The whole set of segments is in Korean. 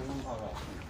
不用泡澡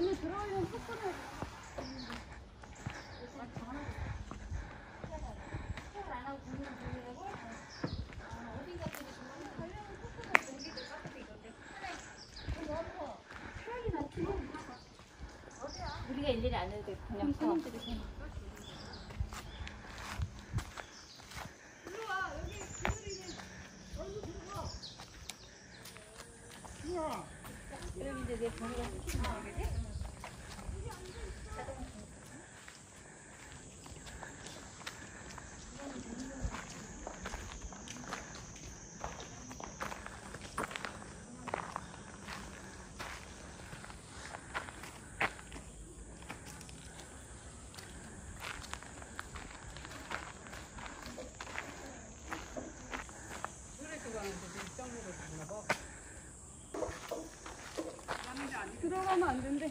안에 들어가려면 포크를 우리가 일일이 안 해도 돼. 그냥 서. 그럼 이제 내 번호가 시키는 거겠지? 들어가면 안 된대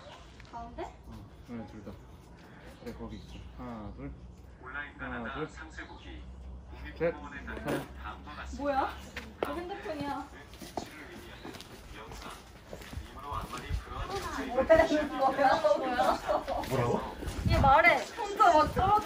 네, 둘 다. 그래, 거기 있어. 하나, 둘, 온라인 하나, 둘, 셋, 하나. 뭐야? 내 핸드폰이야. 앞머리 그런 뭐야? 뭐라고? 얘 말해. 혼자 막 떨어졌어.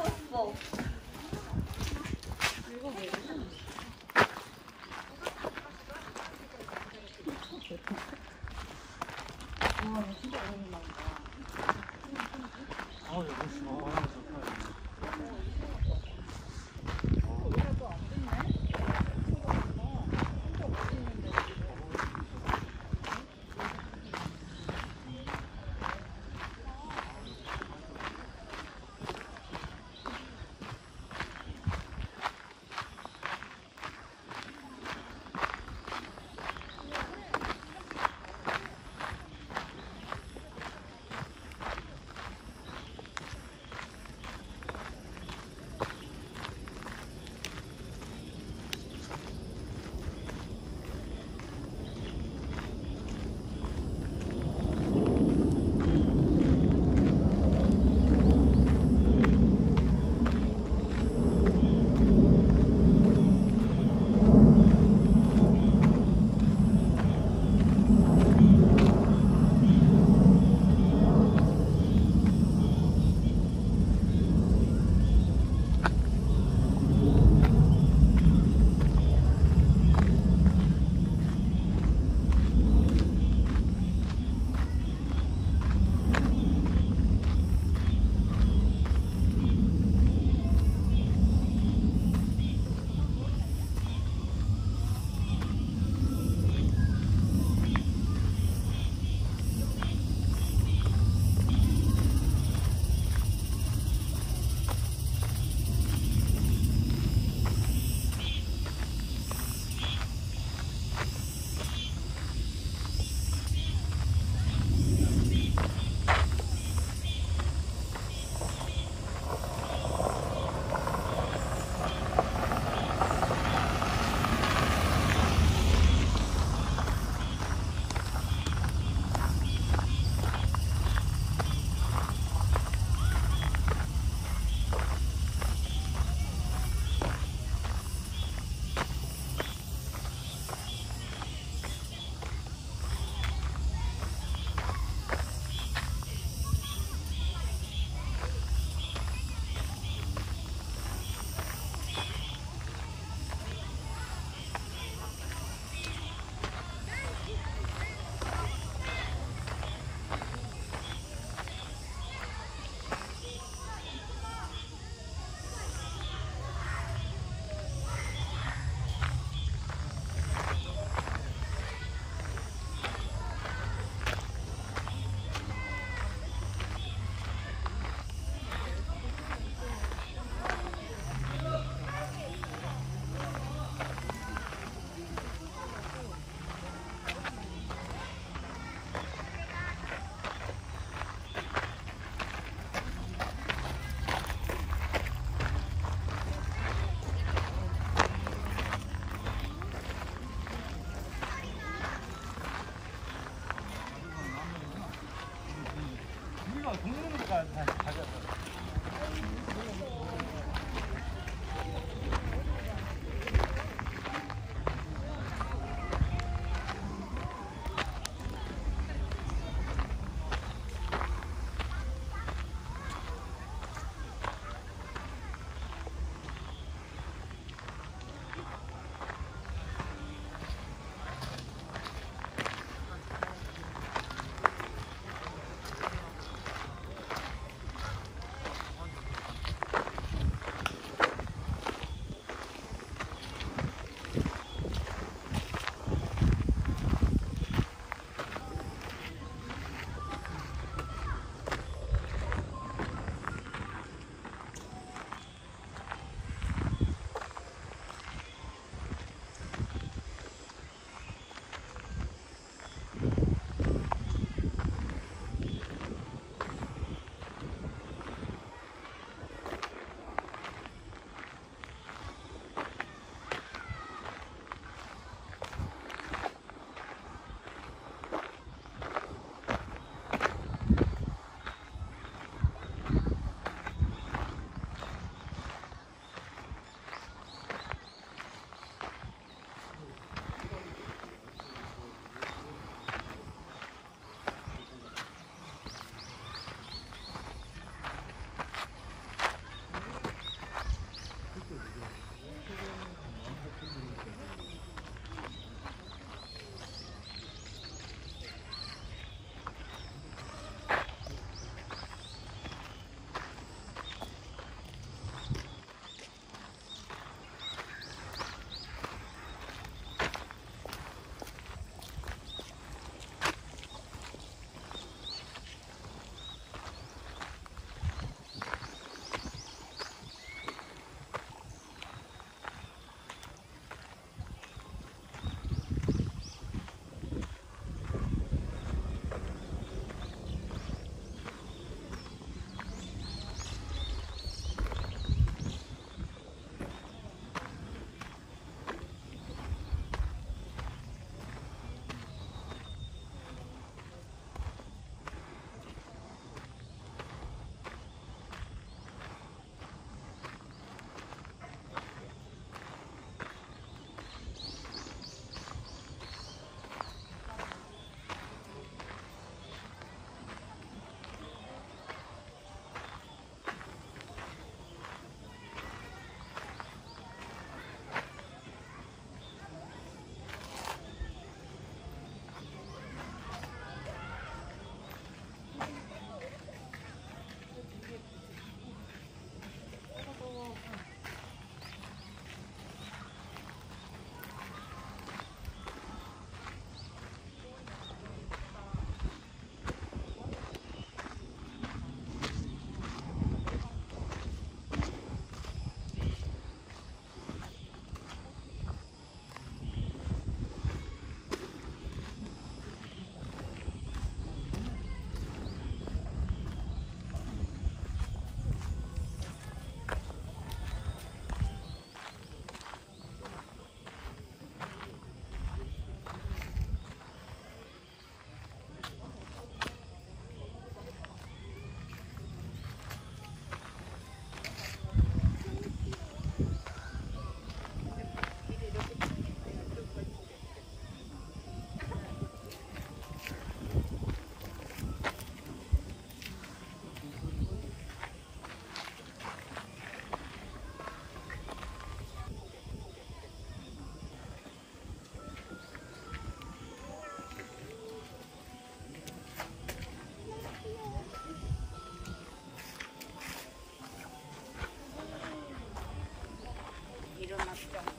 Пожалуйста.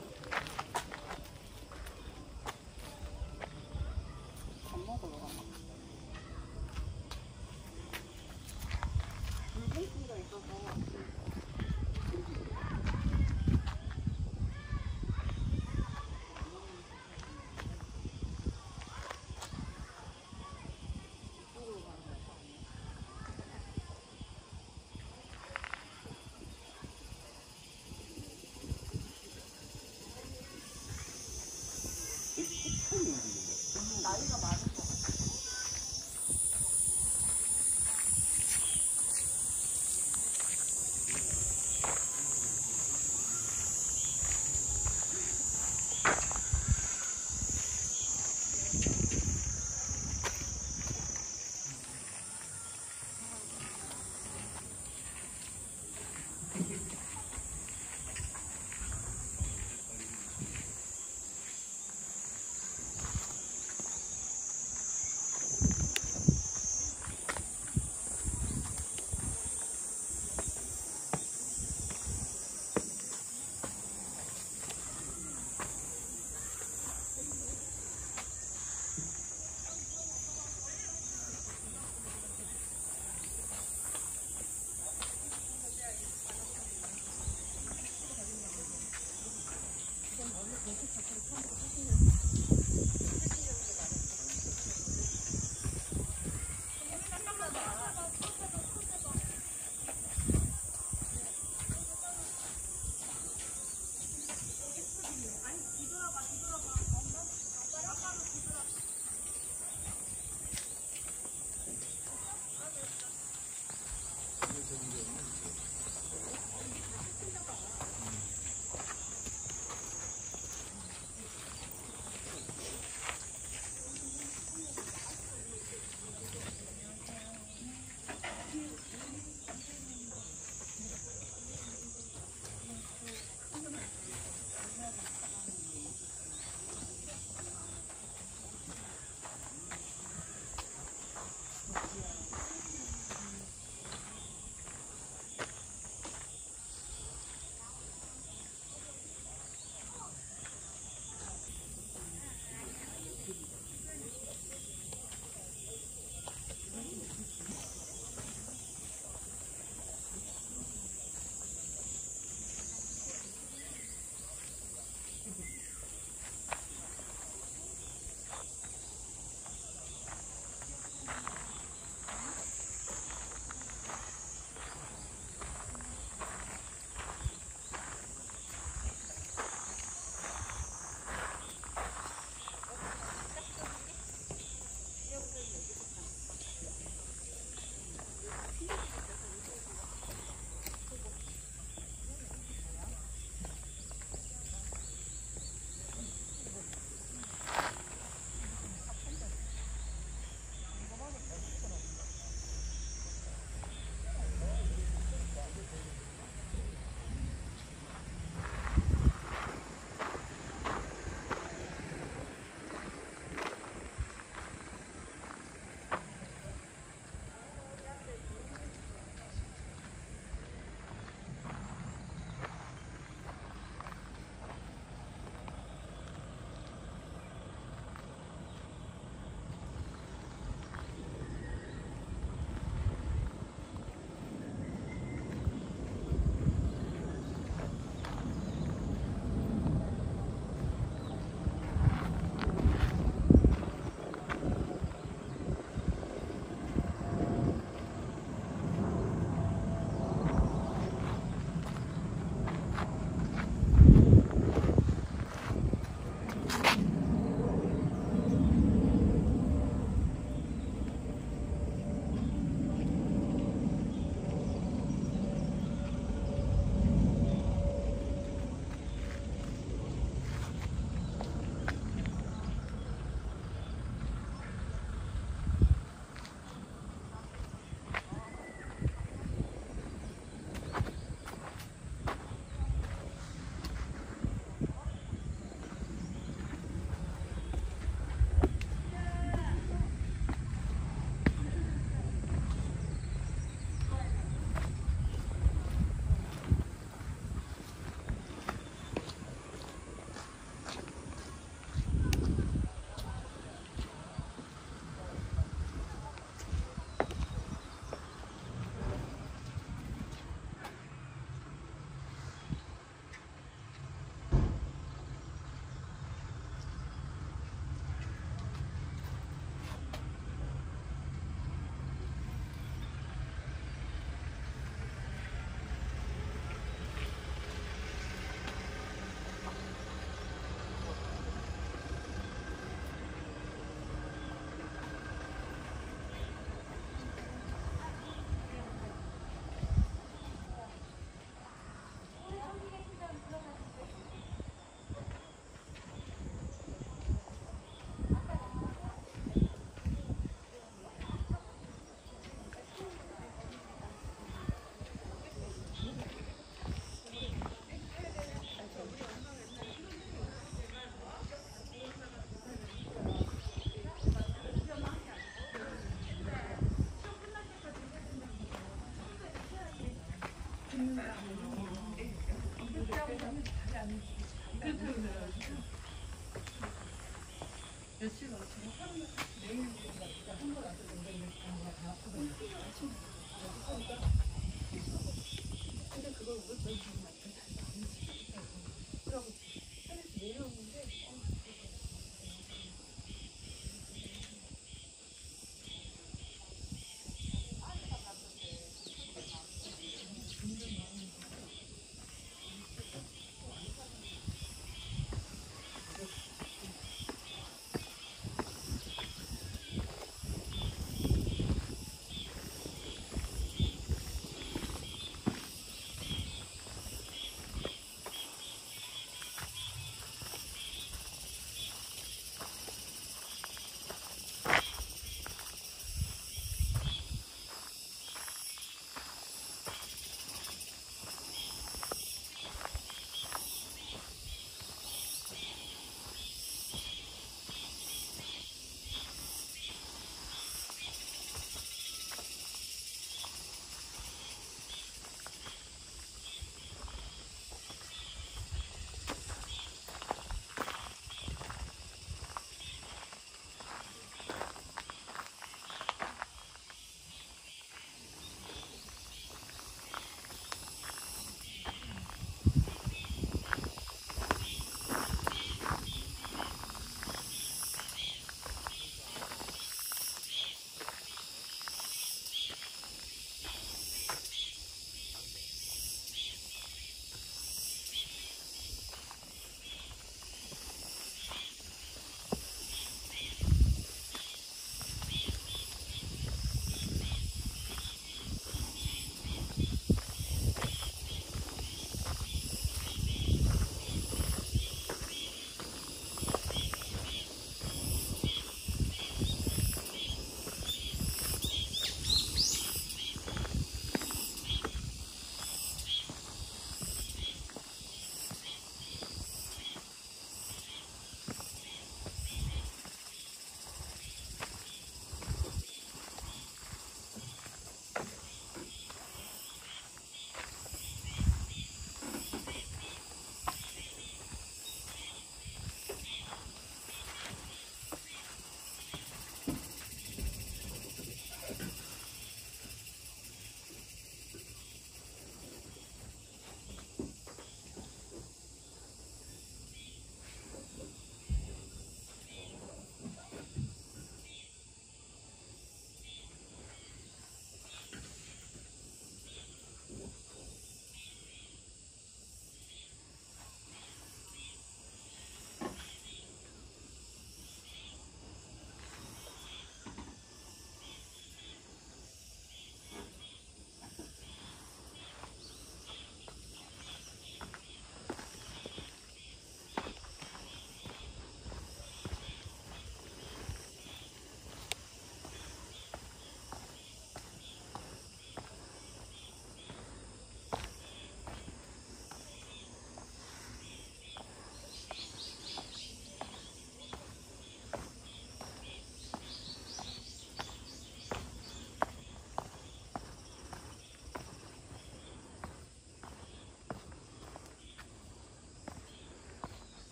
그렇다고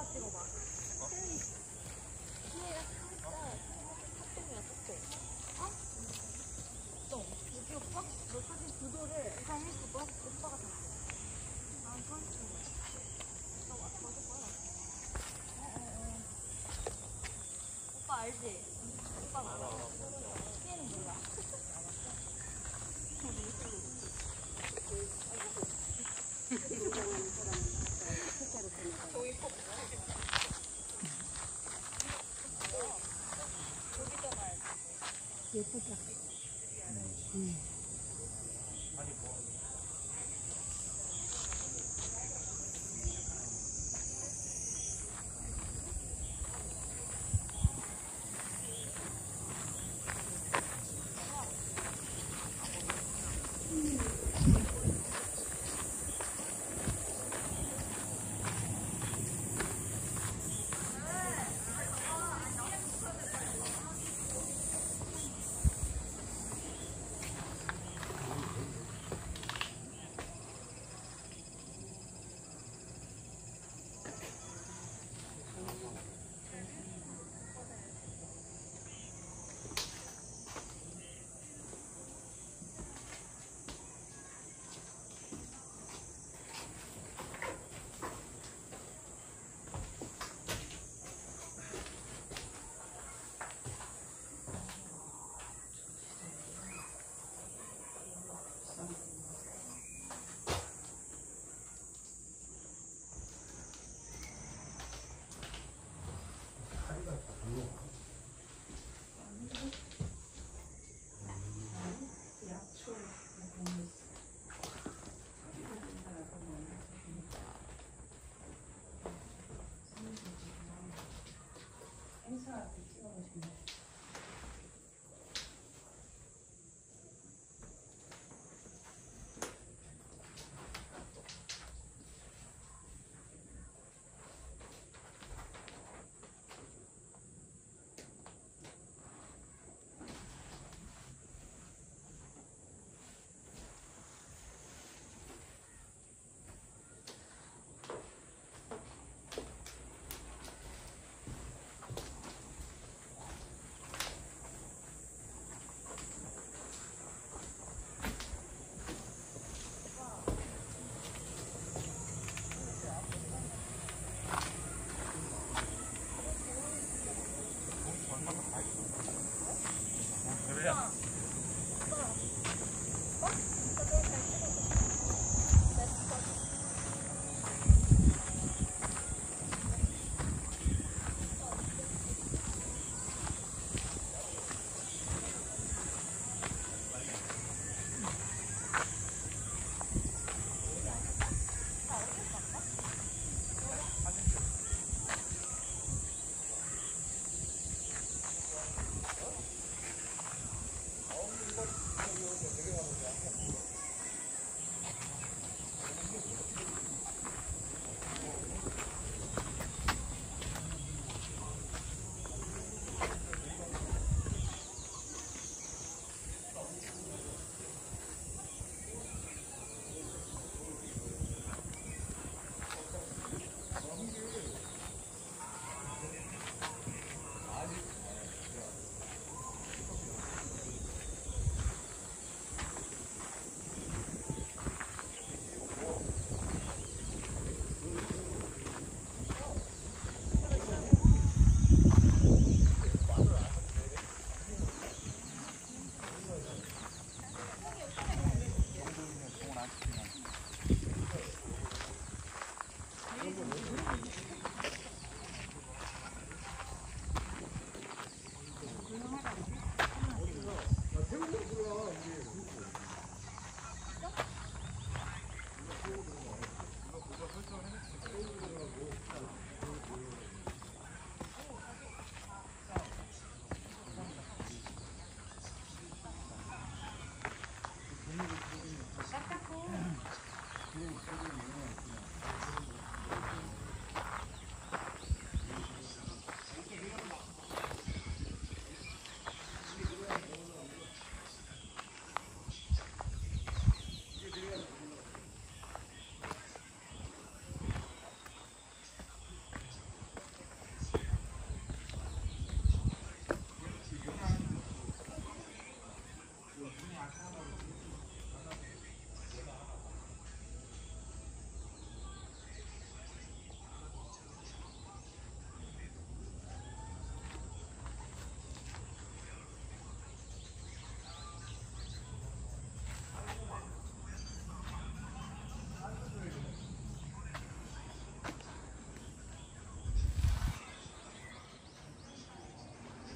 오빠 찍어봐. 어? 너, 여기 오빠? 너 사진 이거를 당일 그거 오빠가 다. 아, 그건 좀. 너 와, 맞아, 봐요. 어, 어, 어. 오빠 알지? 오빠 알아. Itu.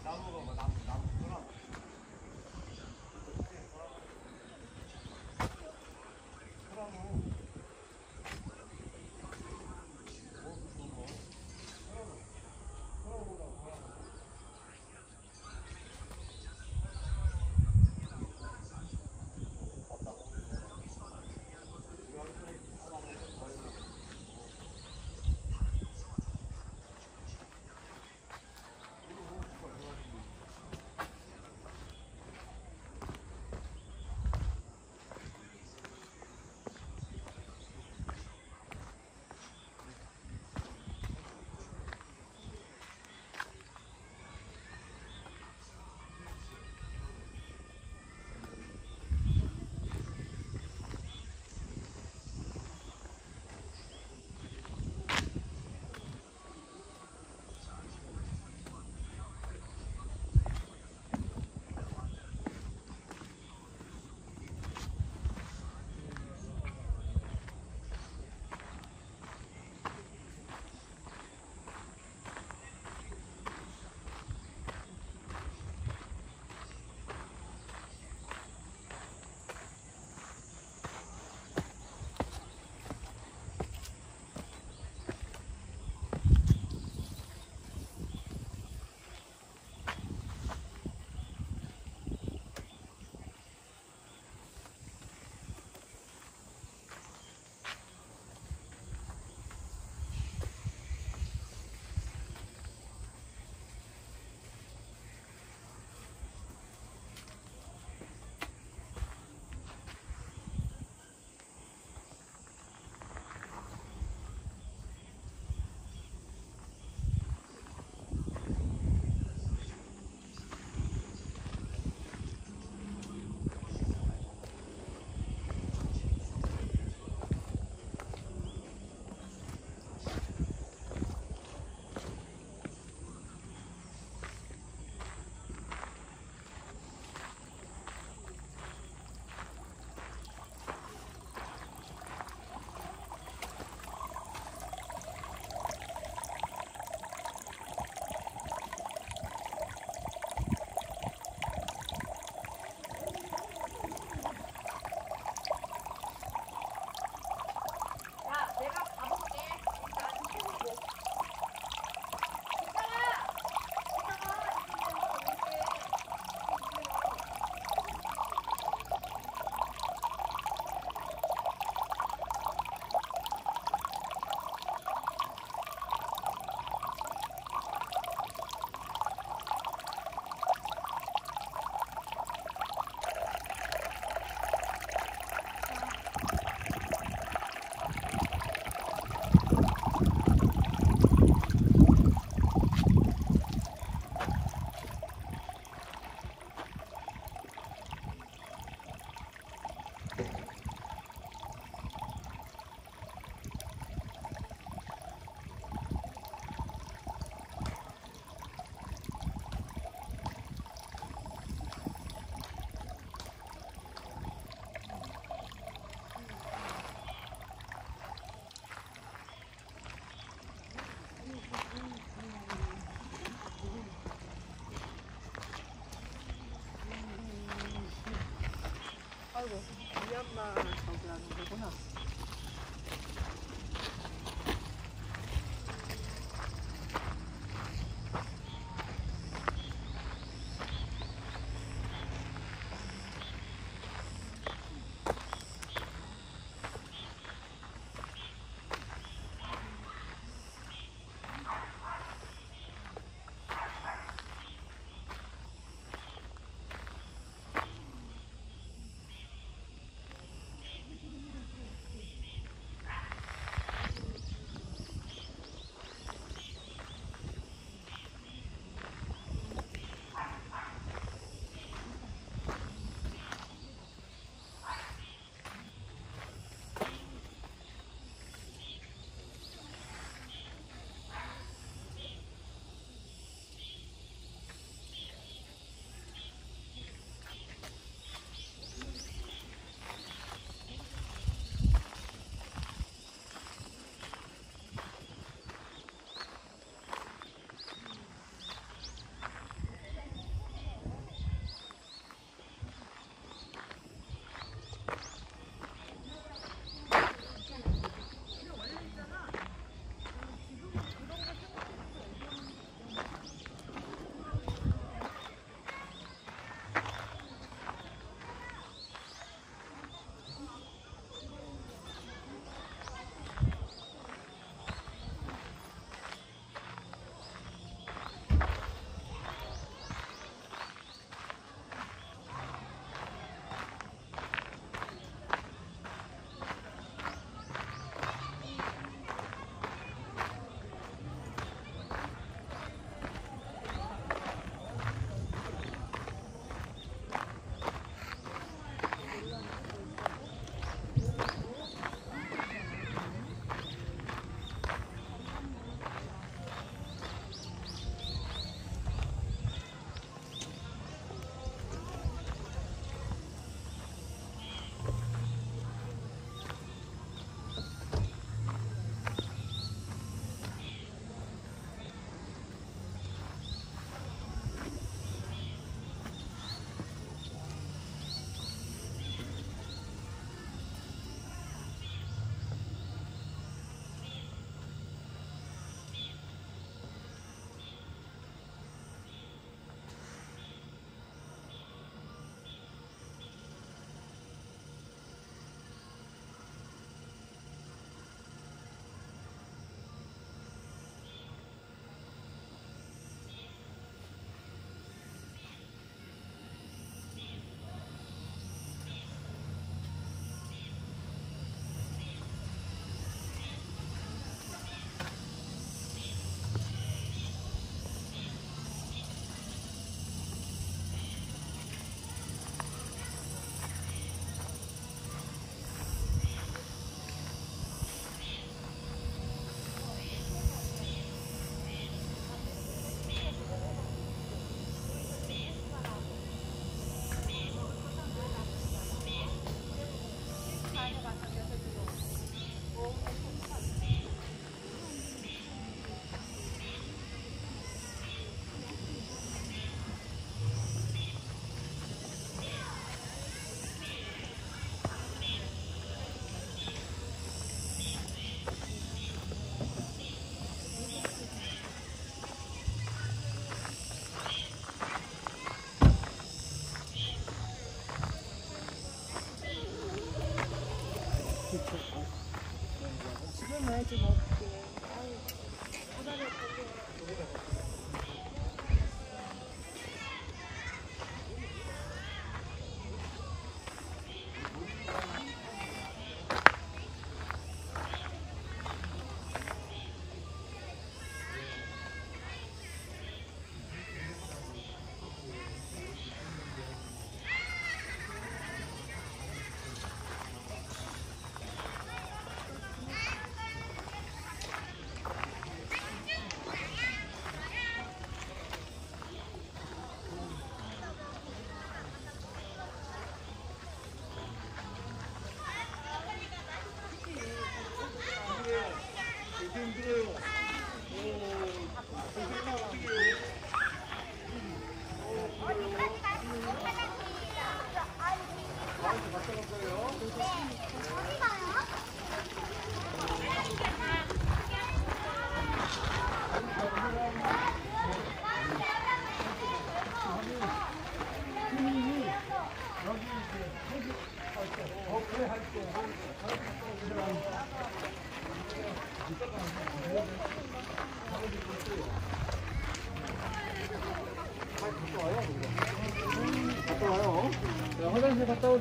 然后，如我们。 미얀마 저기라는 거구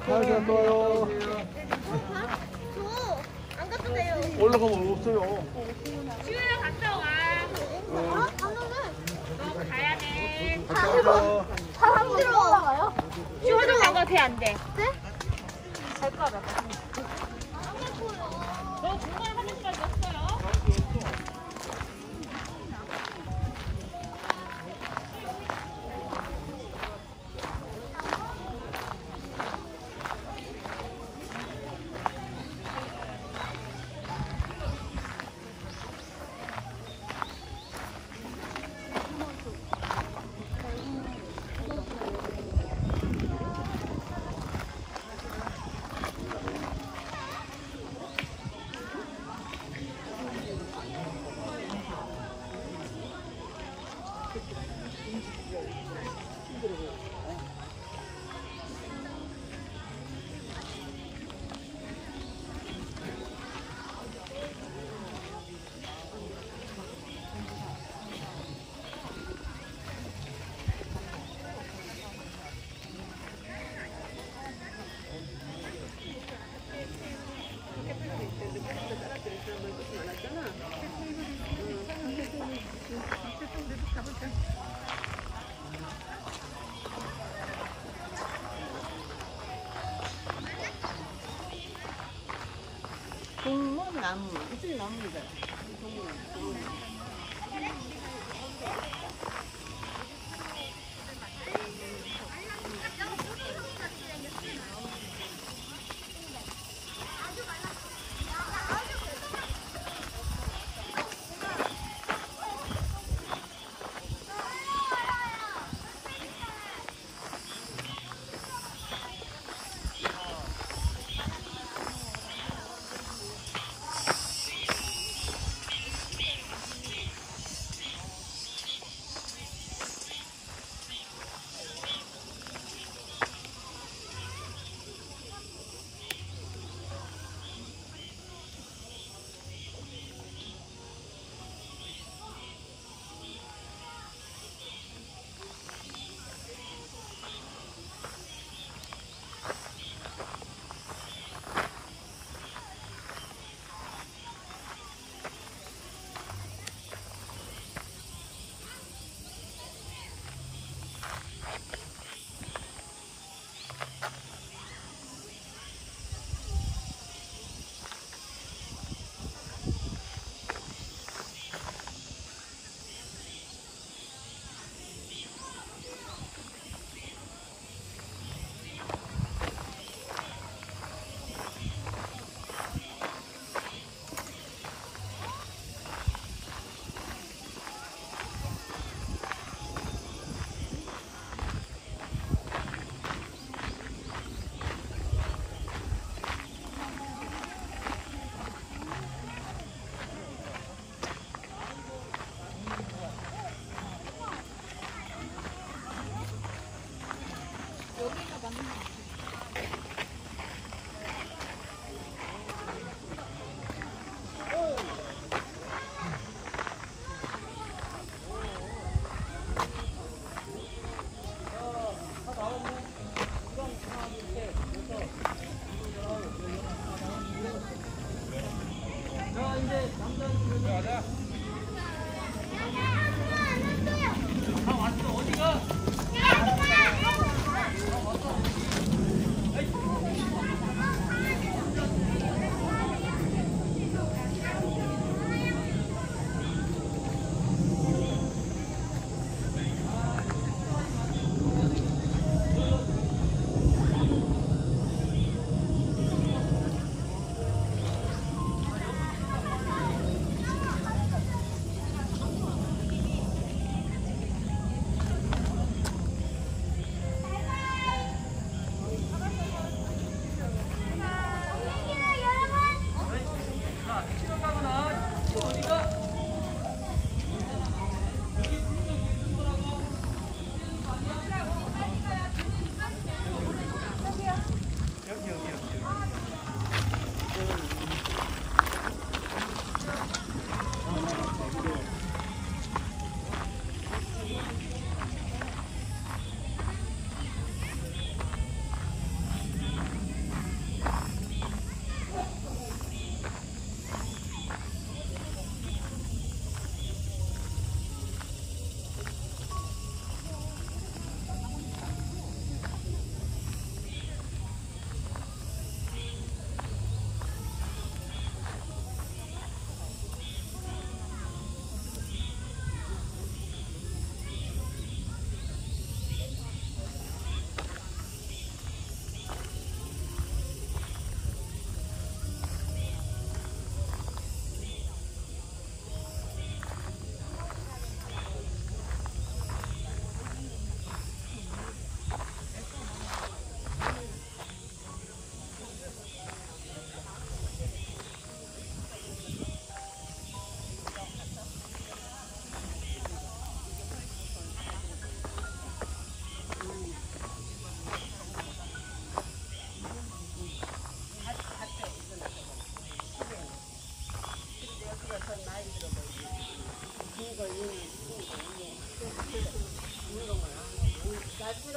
다 올게요. 화장실 갔다 와요. 저안 갖다 대요. 올라가면 없어요. 지우야 갔다 와. 어? 너 가야 돼. 갔다 와요. 사람들 올라가요? 지우도 가가 돼안 돼?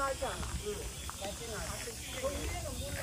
하지 않아. 응. 나중에. 그 이유는 몰라.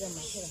干嘛去了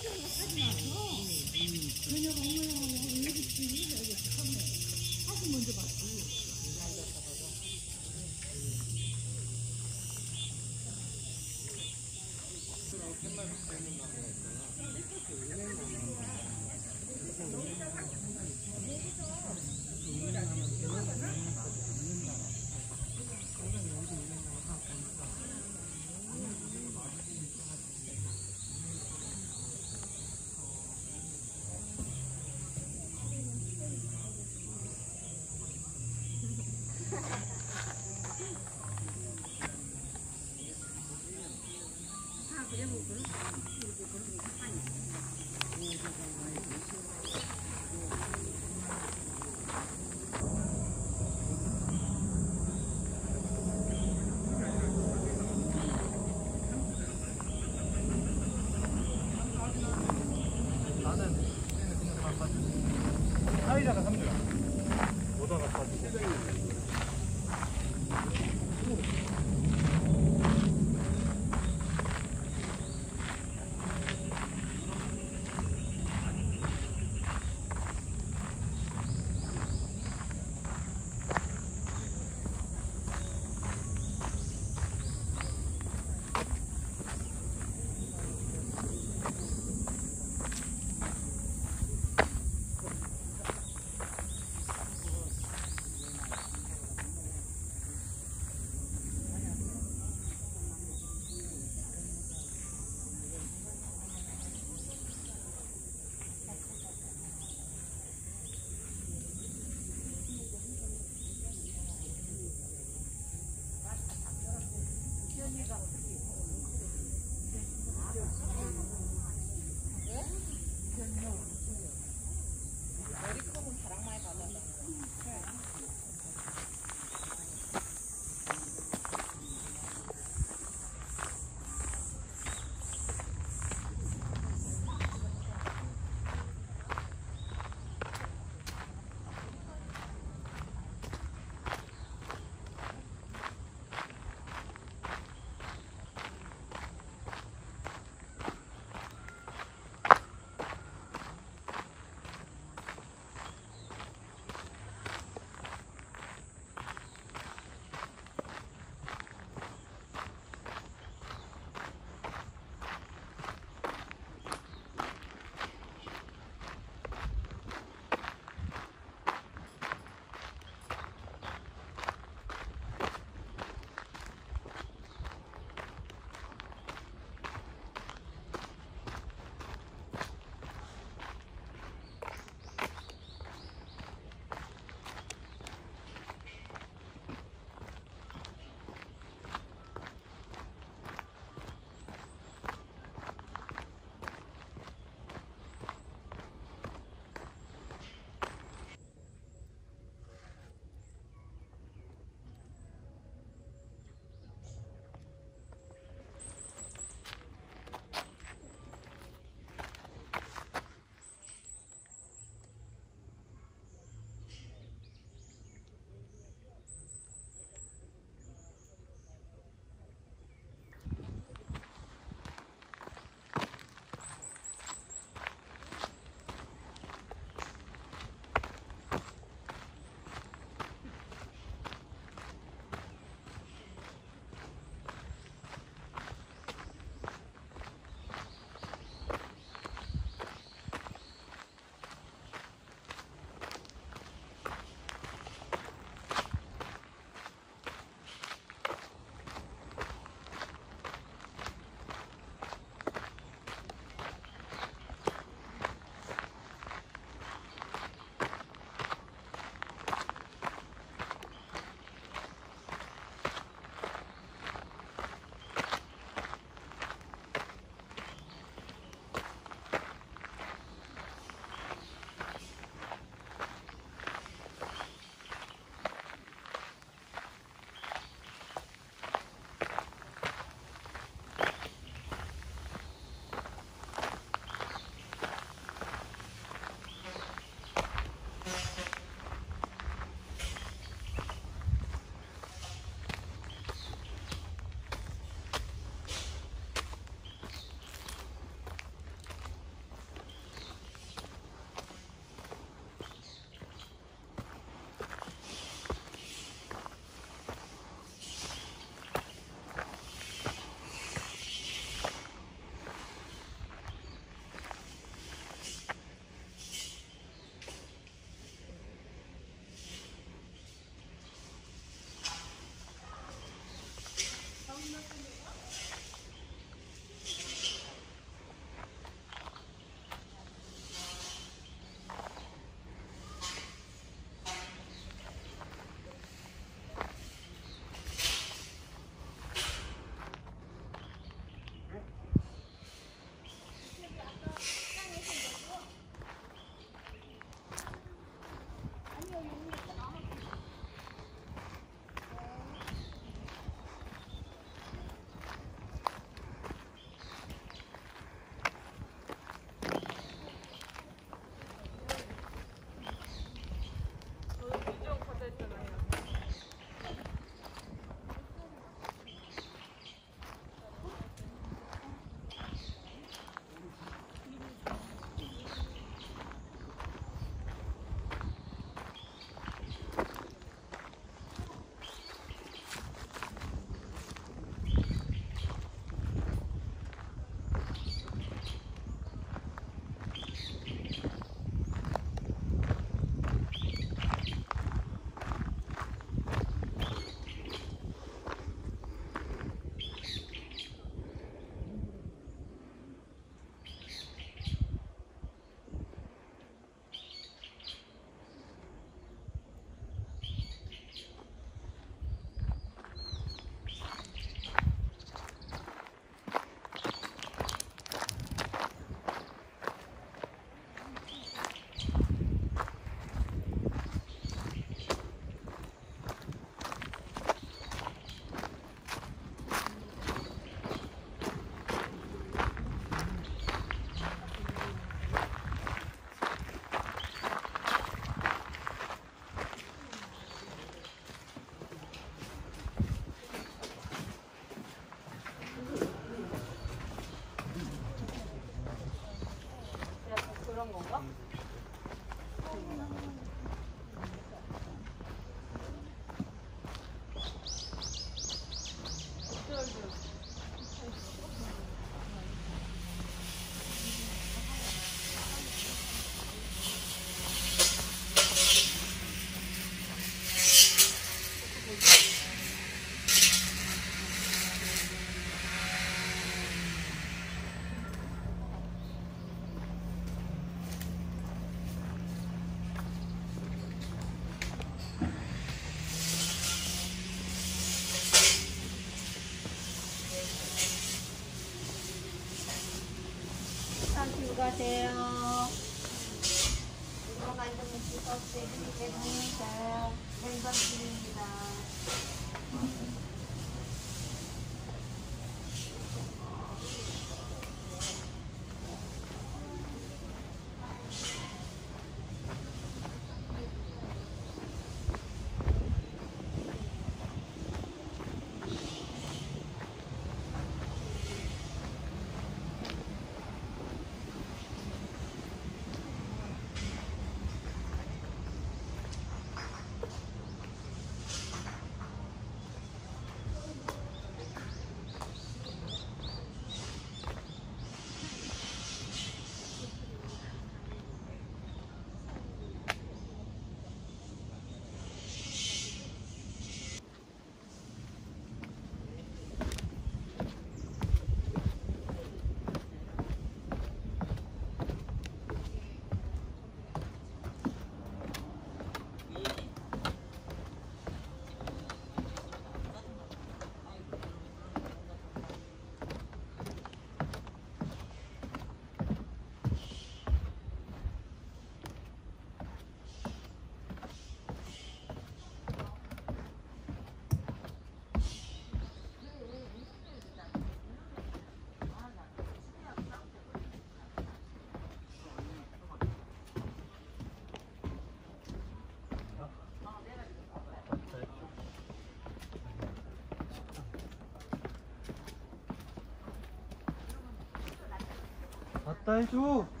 갔다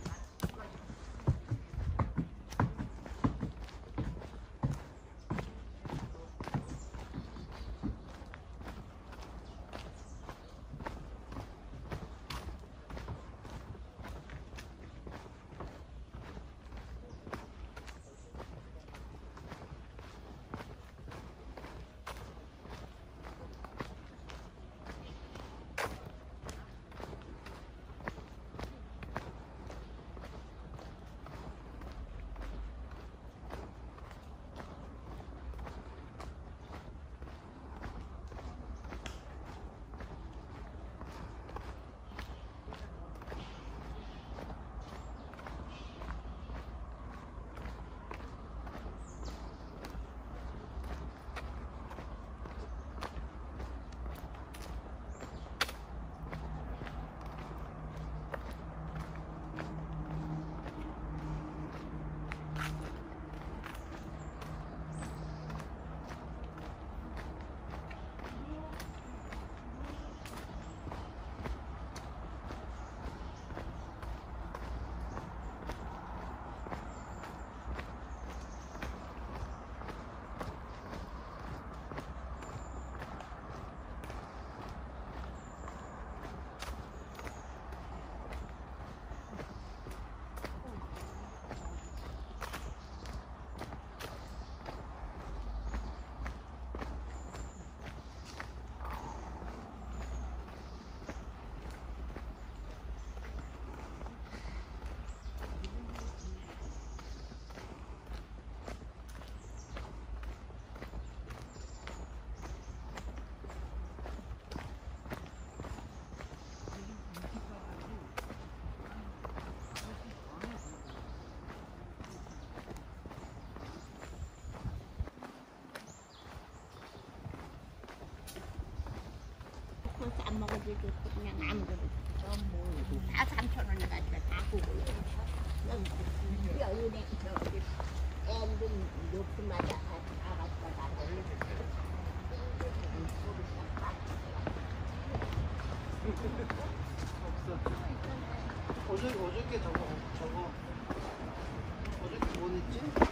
먹어서 안 먹어도 그냥 아무 거나 다 3천 원에 가지고 다 구고 여인의 저기 애들 높이마다 다 갖다 놔 어저께 저거 저거 어저께 뭐 했지?